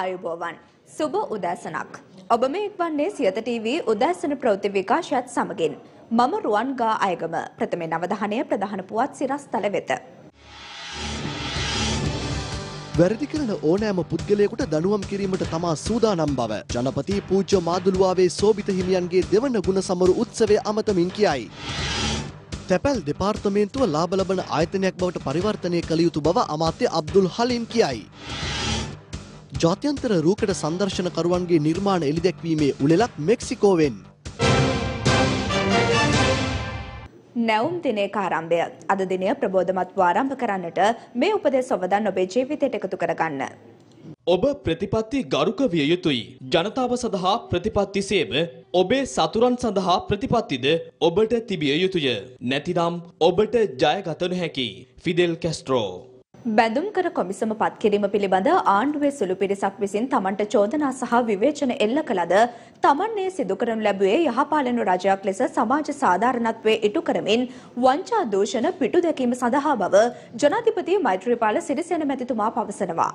ආයුබෝවන් සුබ උදෑසනක්. ඔබ මේ එක්වන්නේ සියත TV උදෑසන ප්‍රවෘත්ති විකාශයත් සමගින්. මම රුවන්ගා අයගම ප්‍රථමයෙන් අවධානය ප්‍රධාන පුවත් සිරස්තල වෙත. වැරදි කරන ඕනෑම පුද්ගලයෙකුට දනුවම් කිරීමට තමා සූදානම් බව ජනපති පූජ්‍ය මාදුළුවාවේ සෝභිත හිමියන්ගේ දෙවන ගුණ සමරු උත්සවය අමතමින් කියයි. තැපැල් දෙපාර්තමේන්තුව ලාබ ලබන ආයතනයක් බවට පරිවර්තනය කළ යුතු බව අමාත්‍ය අබ්දුල් හලින් කියයි. ජාත්‍යන්තර රූකඩ සංදර්ශනකරුවන්ගේ නිර්මාණ එළිදැක්වීමේ උළෙලක් මෙක්සිකෝවෙන්. නැවුම් දිනයක ආරම්භය. අද දිනය ප්‍රබෝධමත්ව ආරම්භ කරන්නට මේ උපදෙස් ඔබදන් ඔබේ ජීවිතයට එකතු කරගන්න. ඔබ ප්‍රතිපත්ති ගරුක විය යුතුයි. ජනතාව සඳහා ප්‍රතිපත්ති සේම ඔබේ සතුරන් සඳහා ප්‍රතිපත්තිද ඔබට තිබිය යුතුය. නැතිනම් ඔබට ජයගත නොහැකි. ෆිදෙල් කැස්ට්‍රෝ. බැඳුම් කර කොමිසම පත්කිරීම පිළිබඳ ආණ්ඩුවේ සුළු පිරිසක් විසින් තමන්ට චෝදනා සහ විවේචන එල්ල කළද තමන්නේ සිදු කරනු ලැබුවේ යහපාලන රජයක් ලෙස සමාජ සාධාරණත්වයේ ඉටු කරමින් වංචා දූෂණ පිටු දැකීම සඳහා බව ජනාධිපති මෛත්‍රීපාල සිරිසේන මැතිතුමා පවසනවා.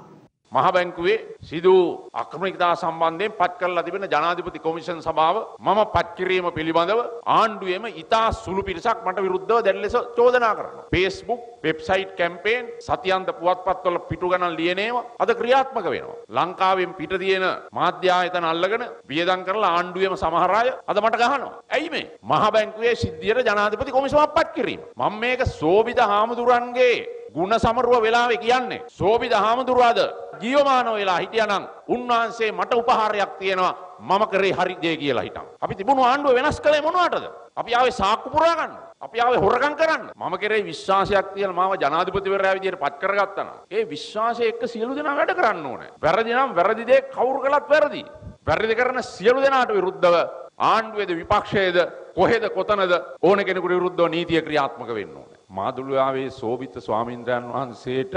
මහ බැංකුවේ සිදු අක්‍රමිකතා සම්බන්ධයෙන් පත් කරලා තිබෙන ජනාධිපති කොමිෂන් සභාව මම පත් කිරීම පිළිබඳව ආණ්ඩුවේම ඉතා සුළු පිරිසක් මට විරුද්ධව දැන් ලෙස චෝදනා කරනවා. Facebook වෙබ්සයිට් කැම්පේන් සතියන්ත පුවත්පත්වල පිටු ගණන් ලියනේවා අද ක්‍රියාත්මක වෙනවා. ලංකාවෙන් පිට තියෙන මාධ්‍ය ආයතන අල්ලගෙන වියදම් කරලා ආණ්ඩුවේම සමහර අය අද මට ගහනවා. ඇයි මේ? මහ බැංකුවේ සිද්ධියට ජනාධිපති කොමිසමක් පත් කිරීම. මම මේක සෝබිත හාමුදුරන්ගේ ගුණ සමරුව වෙලාවේ කියන්නේ සෝබිද හාමුදුරුවාද ජීවමානව වෙලා හිටියනම් උන්වහන්සේ මට උපහාරයක් තියෙනවා මම කරේ හරි දේ කියලා හිටන්. අපි තිබුණු ආණ්ඩුව වෙනස් කළේ මොනවටද? අපි ආවේ සාක්කු පුරා ගන්න. අපි ආවේ හොරකම් කරන්න. මම කරේ විශ්වාසයක් තියලා මාව ජනාධිපතිවරයා විදියට පත් කරගත්තා නම් ඒ විශ්වාසය එක්ක සියලු දෙනා වැඩ කරන්න ඕනේ. වැරදි නම් වැරදි දේ කවුරු කළත් වැරදි. වැරදි කරන සියලු දෙනාට විරුද්ධව ආණ්ඩුවේද විපක්ෂයේද කොහෙද කොතනද ඕන කෙනෙකුට විරුද්ධව නීතිය ක්‍රියාත්මක වෙන්න ඕනේ. මාදුළුවාවේ සෝබිත ස්වාමීන්ද්‍රයන් වහන්සේට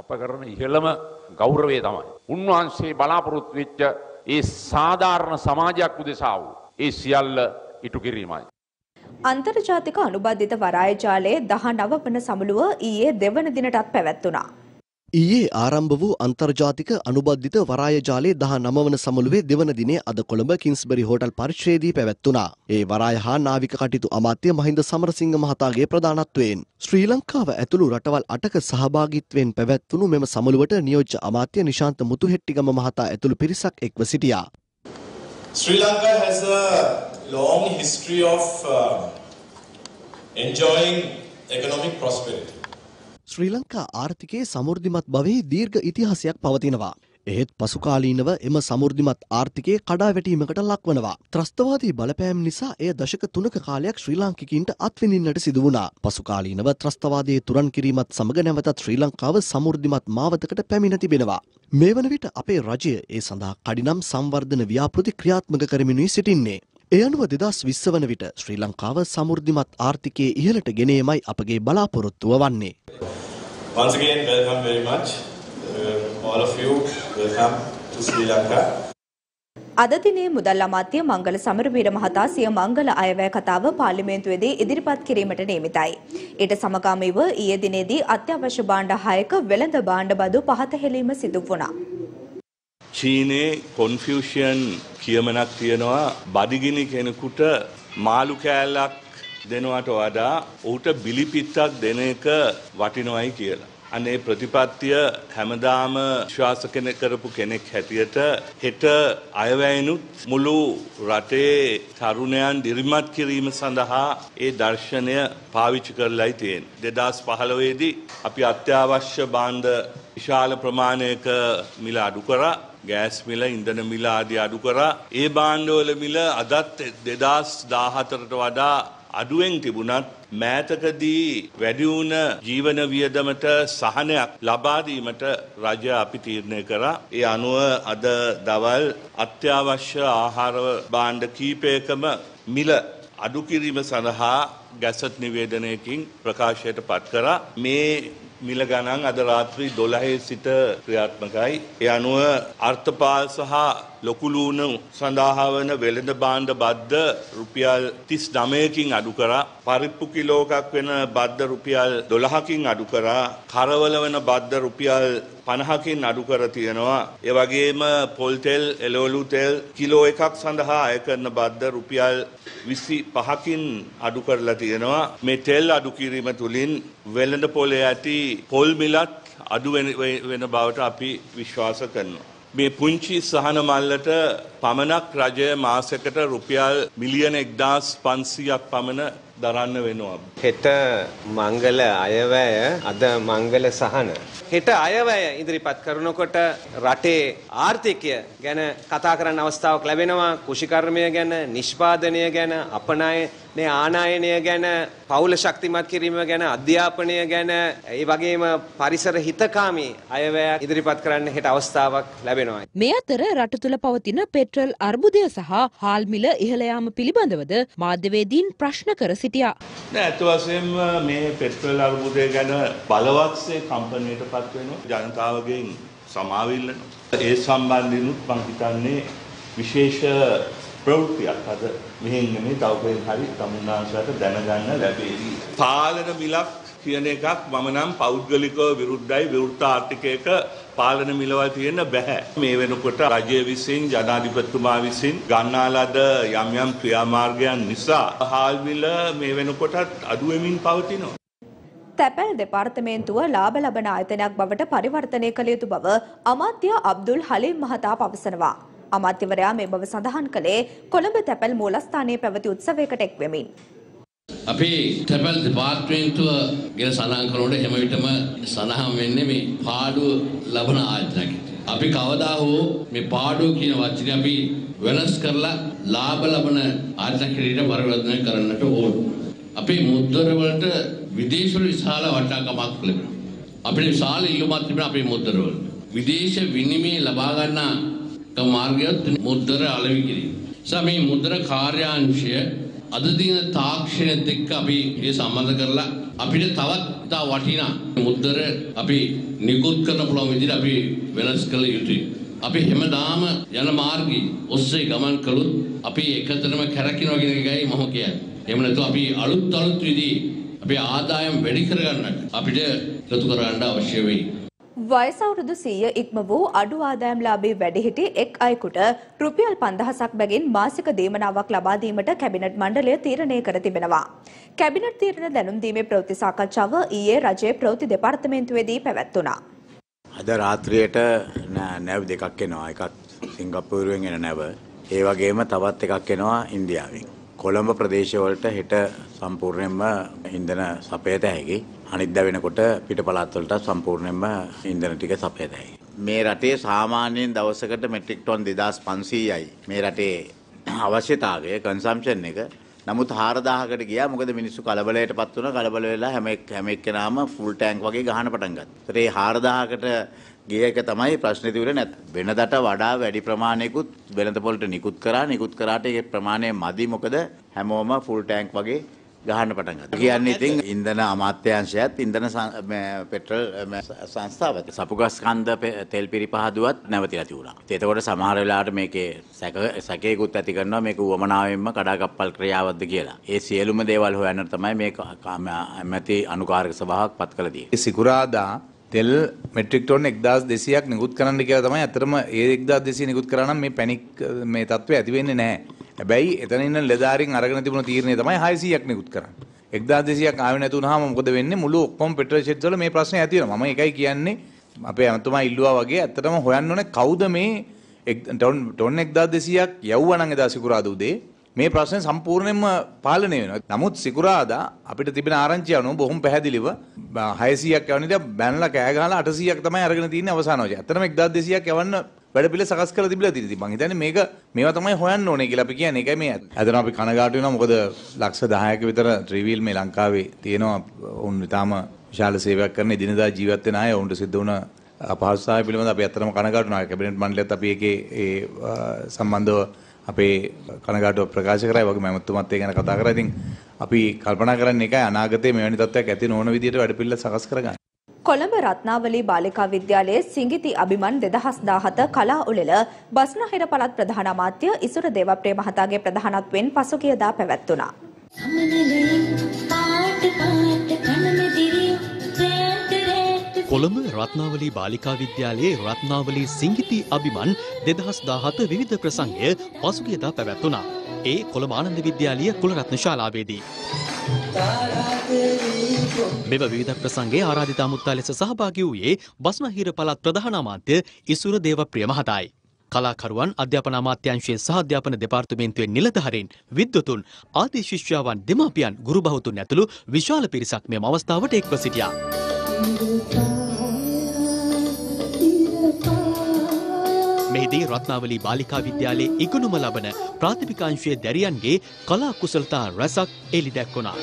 අප කරන ඉහළම ගෞරවය තමයි. උන්වහන්සේ බලාපොරොත්තු වෙච්ච ඒ සාධාරණ සමාජයක් උදෙසා වූ ඒ සියල්ල ඉටු කිරීමයි. අන්තර්ජාතික අනුබද්ධිත වරාය ජාලයේ දහ නව වන සමුළුව ඊයේ දෙවන දිනටත් පැවැත්වුණා. ඊයේ ආරම්භ වූ අන්තර්ජාතික අනුබද්ධිත වරාය ජාලයේ දහ නමවන සමුළුවේ දෙවන දිනේ අද කොළඹ කින්ස්බරි හෝටල් පරිශ්‍රයේදී පැවැත්වුණා. ඒ වරාය හා නාවික කටයුතු අමාත්‍ය මහින්ද සමරසිංහ මහතාගේ ප්‍රධානත්වයෙන් ශ්‍රී ලංකාව ඇතුළු රටවල් අටක සහභාගීත්වයෙන් පැවැත්වුණු මෙම සමුළුවට නියෝජ්‍ය අමාත්‍ය නිශාන්ත මුතුහෙට්ටිගම මහතා ඇතුළු පිරිසක් එක්ව සිටියා. Sri Lanka has a long history of uh, enjoying economic prosperity. ශ්‍රී ලංකා ආර්ථිකයේ සමෘද්ධිමත් බවේ දීර්ඝ ඉතිහාසයක් පවතිනවා. එහෙත් පසුකාලීනව එම සමෘද්ධිමත් ආර්ථිකයේ කඩා වැටීමකට ලක්වනවා. ත්‍රස්තවාදී බලපෑම් නිසා එය දශක තුනක කාලයක් ශ්‍රී ලාංකිකින්ට අත්විඳින්නට සිදු වුණා. පසුකාලීනව ත්‍රස්තවාදයේ තුරන් කිරීමත් සමග නැවතත් ශ්‍රී ලංකාව සමෘද්ධිමත් මාවතකට පැමිණ තිබෙනවා. මේ වන විට අපේ රජය ඒ සඳහා කඩිනම් සංවර්ධන ව්‍යාපෘති ක්‍රියාත්මක කරමිනුයි සිටින්නේ. ඒ අනුව දෙදස් විස්ස වන විට ශ්‍රී ලංකාව සමෘද්ධිමත් ආර්ථිකයේ ඉහළට ගෙනීමයි අපගේ බලාපොරොත්තුව වන්නේ. Once again, welcome very much. Uh, all of you, welcome to Sri Lanka. අද දිනේ මුදල් අමාත්‍ය මංගල සමරවීර මහතා සිය මංගල අයවැය කතාව පාර්ලිමේන්තුවේදී ඉදිරිපත් කිරීමට නියමිතයි. ඊට සමගාමීව ඊයේ දිනේදී අත්‍යවශ්‍ය භාණ්ඩ හයක වෙළඳ භාණ්ඩ බදු පහත හෙලීම සිදු වුණා. චීනයේ කොන්ෆියෂන් කියමනක් තියෙනවා බදිගිනි කෙනෙකුට මාළු කෑල්ලක් දෙනවට වඩා ඌට බිලිපිත්තක් දෙන එක වටිනවයි කියලා. අනේ ප්‍රතිපත්තිය හැමදාම විශ්වාස කෙනෙක් කරපු කෙනෙක් හැටියට හෙට අයවැයනුත් මුළු රටේ තරුණයන් දිරිමත් කිරීම සඳහා ඒ දර්ශනය පාවිච්චි කරලයි තියෙන. දෙදස් පහළොවේදී අපි අත්‍යවශ්‍ය බාන්ධ විශාල ප්‍රමාණයක මිල අඩු කරා ගෑස් මිල ඉන්ධන මිල ආදී අඩු කරා ඒ බාණ්ඩවල මිල අදත් දෙදස් දාහතරට වඩා අඩුවෙන් තිබුණත් මෑතකදී වැඩි වුණ ජීවන වියදමට සහනයක් ලබා දීමට රජය අපි තීරණය කරා. ඒ අනුව අද දවල් අත්‍යවශ්‍ය ආහාර භාණ්ඩ කීපයකම මිල අඩු කිරීම සඳහා ගැසට් නිවේදනයකින් ප්‍රකාශයට පත් කරා. මේ මිල ගණන් අද රාත්‍රී 12 සිට ක්‍රියාත්මකයි. ඒ අනුව අර්ථපාල් සහ ලොකුලූණු සඳහා වන වෙළඳ භාණ්ඩ බද්ද රුපියල් 39කින් අඩු කරා පරිප්පු කිලෝකක් වෙන බද්ධ රුපියල් දොළහකින් අඩු කරා කරවල වෙන බද්ධ රුපියල් පණහකින් අඩු කර තියෙනවා. ඒ වගේම පොල්තෙල් එලෝලු තෙල් කිලෝ එකක් සඳහා අය කරන බද්ධ රුපියල් විසි පහකින් අඩු කරලා තියෙනවා. මේ තෙල් අඩු කිරීම තුළින් වෙළඳ පොලේ ඇති පොල් මිලත් අඩු වෙන බවට අපි විශ්වාස කරනවා. මේ පුංචි සහන මල්ලට පමණක් රජය මාසකට රුපියල් මිලියන එක්දස් පන්සියක් පමණ දරන්න වෙනවා. හෙට මංගල අයවැය අද මංගල සහන. හෙට අයවැය ඉදිරිපත් කරනකොට රටේ ආර්ථිකය ගැන කතා කරන්න අවස්ථාවක් ලැබෙනවා කුෂිකර්මය ගැන නිෂ්පාදනය ගැන අපනයනේ ආනායනය ගැන පවුල ශක්තිමත් කිරීම ගැන අධ්‍යාපනය ගැන ඒ වගේම පරිසර හිතකාමී අයවැයක් ඉදිරිපත් කරන්න හෙට අවස්ථාවක් ලැබෙනවා. මේ අතර රට තුළ පවතින පෙට්‍රල් අර්බුදය සහ හාල් මිල ඉහළ යාම පිළිබඳවද මාධ්‍යවේදීන් ප්‍රශ්න කර සිටියා. නෑ ඇත්ත වශයෙන්ම මේ පෙට්‍රල් අර්බුදය ගැන බලවත්සේ කම්පනයට පත් වෙනවා ජනතාවගෙන් සමාවිල්ලනවා. ඒ සම්බන්ධිනුත් මං හිතන්නේ විශේෂ ප්‍රවෘත්තියක් අද මෙහෙන් නෙමෙයි තවකෙන් හරි තමුන්නාන්සලට දැනගන්න ලැබේවි. පාලන මිලක් කියන එකක් මම නම් පෞද්ගලිකව විරුද්ධයි විවෘත ආර්ථිකයක පාලන මිලවල් තියෙන්න බෑ. මේ වෙනකොට රජය විසින් ජනාධිපතිතුමා විසින් ගන්නා ලද යම් යම් ක්‍රියාමාර්ගයන් නිසා හාල් මිල මේ වෙනකොටත් අඩු වෙමින් පවතිනවා. තැපැල් දෙපාර්තමේන්තුව ලාභ ලබන ආයතනයක් බවට පරිවර්තනය කළ යුතු බව අමාත්‍ය අබ්දුල් හලීම් මහතා පවසනවා. අමාත්‍යවරයා මේ බව සඳහන් කළේ කොළඹ තැපැල් මූලස්ථානයේ පැවති උත්සවයකට එක්වෙමින්. අපේ තැපැල් දෙපාර්තමේන්තුව ගැන සඳහන් කරනකොට හැම විටම සඳහන් වෙන්නේ මේ පාඩුව ලබන ආයතනයක්. අපි කවදා හෝ මේ පාඩුව කියන වචනේ අපි වෙනස් කරලා ලාභ ලබන ආයතනයක් හැටියට පරිවර්තනය කරන්නට ඕන. අපේ මුද්දර වලට විදේශවල විශාල වටිනාකමක් ලැබෙනවා. අපිට විශාල ඉල්ලුමක් තිබෙනවා අපේ මුද්දර වලට. විදේශ විනිමය ලබා ගන්නා මාර්ගයත් මුද්දර අලෙවි කිරීම. මේ මුද්දර කාර්යාංශය අද දින තාක්ෂණයත් එක්ක අපි ඒ සම්බන්ධ කරලා අපිට තවත් ඉතා වටිනා මුද්දර අපි නිකුත් කරන පුළුවන් විදිහට අපි වෙනස් කළ යුතුයි. අපි හැමදාම යන මාර්ගයේ ඔස්සේ ගමන් කළොත් අපි එකතරම කැරකිනවා කියන එකයි මම කියන්නේ. එහෙම නැත්නම් අපි අලුත් අලුත් විදිහේ අපේ ආදායම් වැඩි කරගන්නට අපිට එකතු කරගන්න අවශ්‍ය වෙයි. වයස අවුරුදු 100 ඉක්ම වූ අඩු ආදායම්ලාභී වැඩිහිටි එක් අයෙකුට රුපියල් 5000ක් බැගින් මාසික දීමනාවක් ලබා දීමට කැබිනට් මණ්ඩලය තීරණය කර තිබෙනවා. කැබිනට් තීරණ දැනුම් දීමේ ප්‍රවෘත්ති සාකච්ඡාව ඊයේ රජයේ ප්‍රවෘත්ති දෙපාර්තමේන්තුවේදී පැවැත්වුණා. අද රාත්‍රියට නැව් දෙකක් එනවා. එකක් සිංගප්පූරුවෙන් එන නැව. ඒ වගේම තවත් එකක් එනවා ඉන්දියාවෙන්. කොළඹ ප්‍රදේශවලට හෙට සම්පූර්ණයෙන්ම ඉන්ධන සපයත හැකි. අනිද්ද වෙනකොට පිට පළාත්වලට සම්පූර්ණයෙන්ම ඉන්ධන ටික සපයත හැකි. මේ රටේ සාමාන්‍යයෙන් දවසකට මෙට්‍රික් ටොන් 2500යි. මේ රටේ අවශ්‍යතාවය කන්සම්ප්ෂන් එක නමුත් 4000කට ගියා මොකද මිනිස්සු කලබලයට පත් වුණා කලබල වෙලා හැම හැම එක්කෙනාම ෆුල් ටැංක් වගේ ගහන්න පටන් ගත්තා. ඒත් 4000කට ගිය එක තමයි ප්‍රශ්නේ තිබුණේ නැත්. වෙනදට වඩා වැඩි ප්‍රමාණයකුත් වෙළඳ පොළට නිකුත් කරා. නිකුත් කරාට ඒ ප්‍රමාණය මදි මොකද හැමෝම ෆුල් ටැංක් වගේ ගහන්න පටන් ගත්තා. කියන්නේ ඉතින් ඉන්ධන අමාත්‍යාංශයත් ඉන්ධන පෙට්‍රල් සංස්ථාවත් සපුගස් කන්ද තෙල් පිරිපහදුවත් නැවතිලා තිබුණා. එතකොට සමහර වෙලාවට මේකේ සැක සැකේකුත් ඇති කරනවා මේක උවමනාවෙන්ම කඩාකප්පල් ක්‍රියාවක්ද කියලා. ඒ සියලුම දේවල් හොයන්න තමයි මේ ඇමති අනුකාරක සභාවක් පත් කළ තියෙන්නේ. සිකුරාදා තෙල් මෙට්‍රික් ටොන් 1200ක් නිකුත් කරන්න කියලා තමයි අතරම ඒ 1200 නිකුත් කරා නම් මේ පැනික් මේ තත්ත්වය ඇති වෙන්නේ නැහැ. හැබැයි එතන ඉන්න ලෙදාරින් අරගෙන තිබුණ තීරණය තමයි 600ක් නිකුත් කරන්නේ. 1200ක් ආවෙ නැතුනහම මොකද වෙන්නේ මුළු ඔක්කොම පෙට්‍රල් ෂෙඩ්ස් වල මේ ප්‍රශ්නේ ඇති වෙනවා. මම ඒකයි කියන්නේ අපේ අමතුමා ඉල්ලුවා වගේ ඇත්තටම හොයන්න ඕනේ කවුද මේ ටොන් 1200ක් යවුවා නම් එදා සිකුරාදා උදේ මේ ප්‍රශ්නය සම්පූර්ණයෙන්ම පාලනය වෙනවා. නමුත් සිකුරාදා අපිට තිබෙන ආරංචිය අනුව බොහොම පැහැදිලිව 600ක් යවන විදිහ බැනලා කෑ ගහලා 800ක් තමයි අරගෙන තියෙන්නේ අවසාන වශයෙන්. ඇත්තටම 1200ක් යවන්න වැඩ පිළ සකස් කරලා තිබිලා තියෙනවා. මං හිතන්නේ මේක මේවා තමයි හොයන්න ඕනේ කියලා අපි කියන්නේ. ඒකයි මේ ඇත්තටම අපි කනගාටු වෙනවා. මොකද ලක්ෂ 10ක විතර ත්‍රිවීල් මේ ලංකාවේ තියෙනවා. උන් ඊටාම විශාල සේවයක් කරන එදිනදා ජීවත් වෙන අය උන්ට සිද්ධ වුණ අපහසුතාවය පිළිබඳව අපි ඇත්තටම කනගාටු වෙනවා. කැබිනට් මණ්ඩලයත් අපි ඒකේ ඒ සම්බන්ධව අපේ කනගාටුව ප්‍රකාශ කරයි වගේ මැමතුමත් ඒ ගැන කතා කරා. ඉතින් අපි කල්පනා කරන්නේ එකයි අනාගතයේ මෙවැනි තත්ත්වයක් ඇති නොවන විදිහට වැඩපිළිවෙල සකස් කරගන්න. කොළඹ රත්නාවලී බාලිකා විද්‍යාලයේ සිඟිති අභිමන් 2017 කලා උළෙල බස්නාහිර පළාත් ප්‍රධාන අමාත්‍ය ඉසුර දේවප්‍රිය මහතාගේ ප්‍රධානත්වයෙන් පසුගියදා පැවැත්වුණා. කොළඹ රත්නාවලී බාලිකා විද්‍යාලයේ රත්නාවලී සිංගිති අභිමන් දෙදහස් දාහත විවිධ ප්‍රසංගය පසුගියදා පැවැත්වුණා. ඒ කොළඹ ආනන්ද විද්‍යාලීය කුලරත්න ශාලාවේදී. මෙම විවිධ ප්‍රසංගයේ ආරාධිත අමුත්තා ලෙස සහභාගී වූයේ බස්නාහිර පළාත් ප්‍රධාන අමාත්‍ය ඉසුර දේවප්‍රිය මහතායි. කලාකරුවන් අධ්‍යාපන අමාත්‍යංශයේ සහ අධ්‍යාපන දෙපාර්තමේන්තුවේ නිලධාරීන් විද්වතුන් ආදී ශිෂ්‍යාවන් දෙමාපියන් ගුරු බහුතුන් ඇතුළු විශාල පිරිසක් මෙම අවස්ථාවට එක්ව සිටියා. මෙහිදී රත්නාවලී බාලිකා විද්‍යාලයේ ඉගෙනුම ලබන ප්‍රාථමිකාංශයේ දැරියන්ගේ කලා කුසලතා රැසක් එළි දැක්වුණා.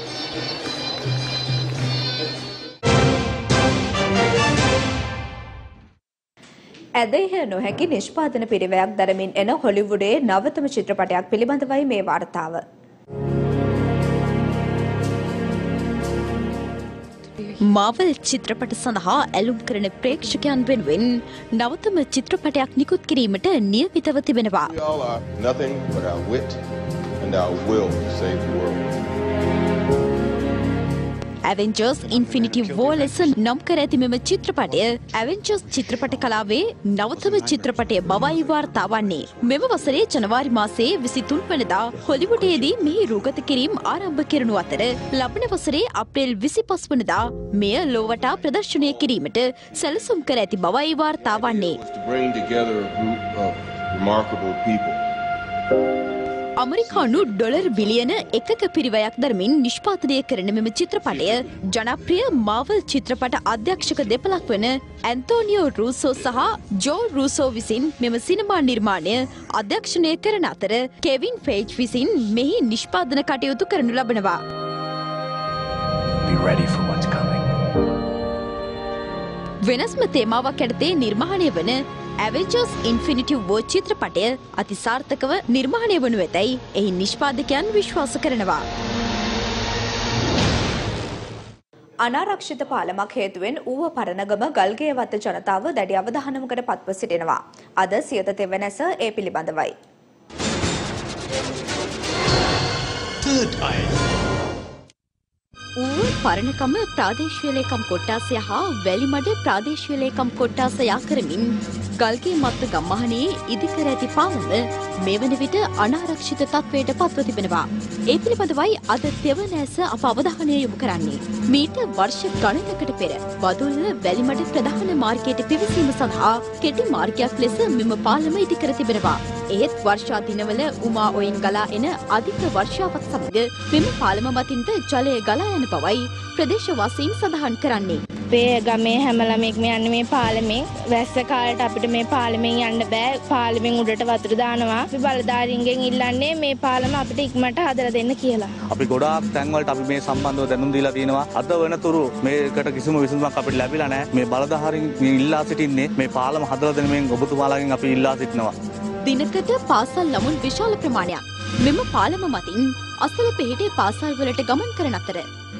ඇදහිය නොහැකි නිෂ්පාදන පිරිවයක් දරමින් එන හොලිවුඩේ නවතම චිත්‍රපටයක් පිළිබඳවයි මේ වාර්තාව. මාවල් චිත්‍රපට සඳහා ඇලුම් කරන ප්‍රේක්ෂකයන් වෙනුවෙන් නවතම චිත්‍රපටයක් නිකුත් කිරීමට නියමිතව තිබෙනවා. ඇවෙන්ජර්ස් ඉන්ෆිනිටි වෝ ලෙස නම් කර ඇති මෙම චිත්‍රපටය ඇවෙන්ජර්ස් චිත්‍රපට කලාවේ නවතම චිත්‍රපටය බවයි වාර්තා වන්නේ. මෙම වසරේ ජනවාරි මාසයේ විසිතුන් වනදා හොලිවුඩයේදී මෙහි රූගත කිරීම් ආරම්භ කරනු අතර ලබන වසරේ අප්‍රේල් විසි පස් වනදා මෙය ලෝවටා ප්‍රදර්ශනය කිරීමට සැලසුම් කර ඇති බවයි වාර්තා වන්නේ. To bring together a group of remarkable people. අමරිකානු ඩොලර් බිලියන එකක පිරිවයක් දරමින් නිෂ්පාතනය කරන මෙම චිත්‍රපටය ජනප්‍රිය මාවල් චිත්‍රපට අධ්‍යක්ෂක දෙපලක් වන ඇන්තෝනියෝ රූසෝ සහ ජෝ රූසෝ විසින් මෙම සිනමා නිර්මාණය අධ්‍යක්ෂණය කරන අතර කෙවින් ෆේජ් විසින් මෙහි නිෂ්පාදන කටයුතු කරනු ලබනවා. Be ready for what's coming. වෙනස්ම තේමාවක් ඇඩතේ නිර්මාණය වන ඇවෙජර්ස් ඉන්ෆිනිටි වෝ චිත්‍රපටය අතිසාර්ථකව නිර්මාණය වනු ඇතැයි එහි නිෂ්පාදකයන් විශ්වාස කරනවා. අනාරක්ෂිත පාලමක් හේතුවෙන් ඌව පරණගම ගල්ගේ වත්ත ජනතාව දැඩි අවධානමකට පත්ව සිටිනවා. අද සියත තෙවනැස ඒ පිළිබඳවයි. Third eye. ඌව පරණකම ප්‍රාදේශීය ලේකම් කොට්ටාසය හා වැලිමඩ ප්‍රාදේශීය ලේකම් කොට්ටාස යා කරමින් ගල්ගේ මත්ත ගම්මහනේ ඉදිකර ඇති පාලම මේ වන විට අනාරක්ෂිත තත්වයට පත්ව තිබෙනවා. ඒ පිළිබඳවයි අද තෙවනෑස අප අවධානය යොමු කරන්නේ. මීට වර්ෂ ගණනකට පෙර වදුල්ල වැලිමඩ ප්‍රධාන මාර්ගයට පිවිසීම සඳහා කෙටි මාර්ගයක් ලෙස මෙම පාලම ඉදිකර තිබෙනවා. ඒත් වර්ෂා දිනවල උමා ඔයින් ගලා එන අධික වර්ෂාවත් සමග මෙම පාලම මතින්ට ජලය ගලා යන බවයි ප්‍රදේශවාසීන් සඳහන් කරන්නේ. අපේ ගමේ හැම ළමෙක්ම යන්නේ මේ පාලමෙන් වැස්ස කාලට අපිට මේ පාලමෙන් යන්න බෑ. පාලමෙන් උඩට වතුර දානවා. අපි බලධාරීන්ගෙන් ඉල්ලන්නේ මේ පාලම අපිට ඉක්මනට හදලා දෙන්න කියලා. අපි ගොඩාක් තැන්වලට අපි මේ සම්බන්ධව දැනුම් දීලා තියෙනවා. අද වෙනතුරු මේකට කිසිම විසඳුමක් අපිට ලැබිලා නැහැ මේ බලධාරීන් ඉල්ලා සිටින්නේ මේ පාලම හදලා දෙන මේ ඔබතුමාලාගෙන් අපි ඉල්ලා සිටිනවා. දිනකට පාසල් ළමුන් විශාල ප්‍රමාණයක් මෙම පාලම මතින් අසල පිහිටේ පාසල් වලට ගමන් කරන අතර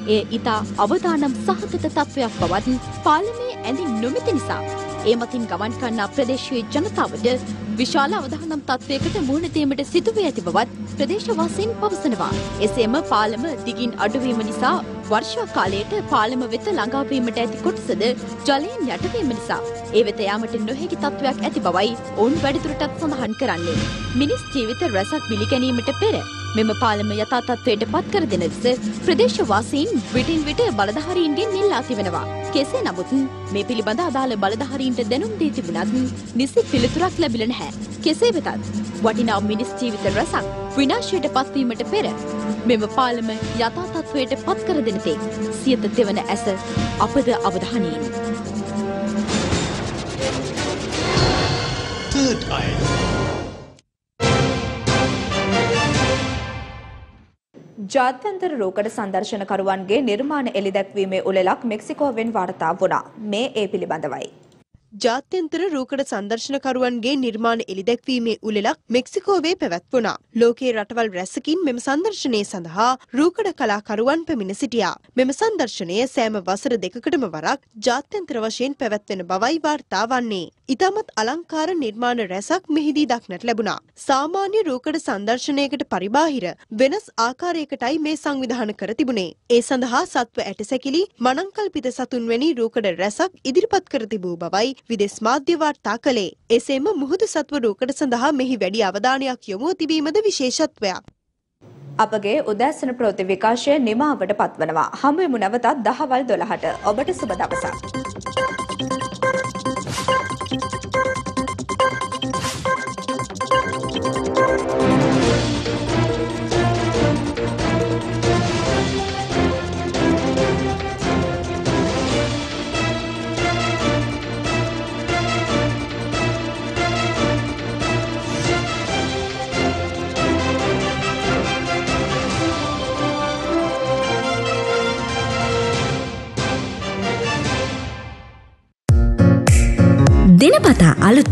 එය ඉතා අවදානම් සහගත තත්ත්වයක් බවත් පාලමේ ඇඳින් නොමැති නිසා ඒ මතින් ගමන් කරන්නා ප්‍රදේශයේ ජනතාවට විශාල අවදානම් තත්ත්වයකට මුහුණ දීමට සිදුවී ඇති බවත් ප්‍රදේශවාසීන් පවසනවා. එසේම පාලම දිගින් අඩුවීම නිසා වර්ෂා කාලයට පාලම වෙත ළඟාවීමට ඇති කොටසද ජලයෙන් යටවීම නිසා ඒ වෙත යාමට නොහැකි තත්ත්වයක් ඇති බවයි ඔවුන් වැඩිදුරටත් සඳහන් කරන්නේ. මිනිස් ජීවිත රැසක් බිලිගැනීමට පෙර මෙම පාලම යථා තත්ත්වයට පත් කර දෙන ලෙස ප්‍රදේශවාසීන් විටින් විට බලධාරීන්ගෙන් ඉල්ලා තිබෙනවා. කෙසේ නමුත් මේ පිළිබඳ අදාළ බලධාරීන්ට දැනුම් දී තිබුණත් නිසි පිළිතුරක් ලැබිල නැහැ. කෙසේ වෙතත් වටිනා මිනිස් ජීවිත රැසක් විනාශයට පත්වීමට පෙර මෙම පාලම යථා තත්ත්වයට පත් කර දෙන තෙක් සියත තෙවන ඇස අපද අවධානයෙන්. Third eye. ජාත්‍යන්තර රෝකඩ සංදර්ශනකරුවන්ගේ නිර්මාණ එළිදැක්වීමේ උළෙලක් මෙක්සිකෝවෙන් වාර්තා වුණා. මේ ඒ පිළිබඳවයි. ජාත්‍යන්තර රූකඩ සංදර්ශනකරුවන්ගේ නිර්මාණ එළිදැක්වීමේ උළෙලක් මෙක්සිකෝවේ පැවැත්වුණා. ලෝකයේ රටවල් රැසකින් මෙම සංදර්ශනය සඳහා රූකඩ කලාකරුවන් පැමිණ සිටියා. මෙම සංදර්ශනය සෑම වසර දෙකකටම වරක් ජාත්‍යන්තර වශයෙන් පැවැත්වෙන බවයි වාර්තා වන්නේ. ඉතාමත් අලංකාර නිර්මාණ රැසක් මෙහිදී දක්නට ලැබුණා. සාමාන්‍ය රූකඩ සංදර්ශනයකට පරිබාහිර වෙනස් ආකාරයකටයි මේ සංවිධාන කර තිබුණේ. ඒ සඳහා සත්ව ඇටසැකිලි මනංකල්පිත සතුන් වැනි රූකඩ රැසක් ඉදිරිපත් කර තිබූ බවයි විදෙස් මාධ්‍ය වාර්තා කළේ. එසේම මුහුදු සත්ව රූකඩ සඳහා මෙහි වැඩි අවධානයක් යොමුව තිබීමද විශේෂත්වයක්. අපගේ උදෑසන ප්‍රවෘත්ති විකාශය නිමාවට පත්වනවා. හමුවෙමු නැවතත් දහවල් 12ට. ඔබට සුබ දවසක්.